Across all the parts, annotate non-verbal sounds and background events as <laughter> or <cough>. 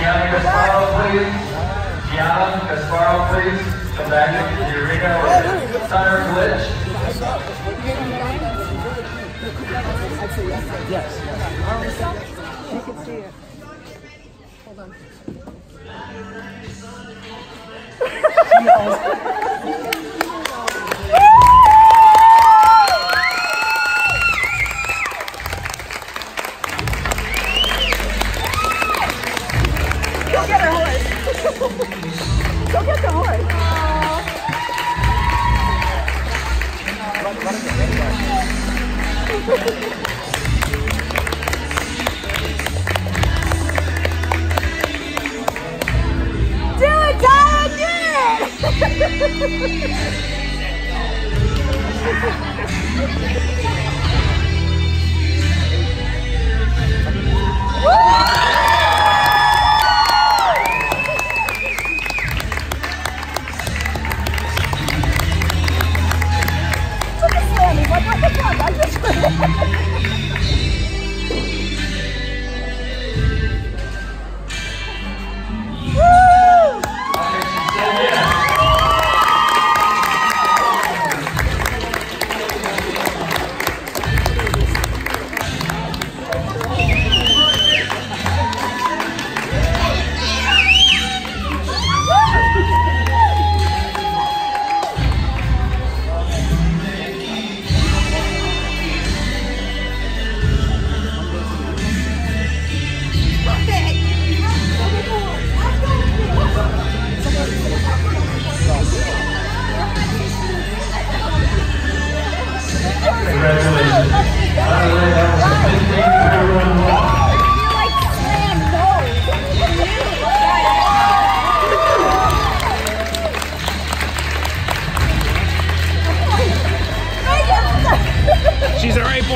Gianna Gasparo, please. Gianna Gasparo, please. Come back into the arena with Glitch. Yes. Hold on. <laughs> <laughs> Go get the horse. Do it, Tyler! Do it! <laughs>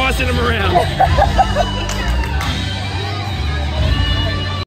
Bossing him around. <laughs>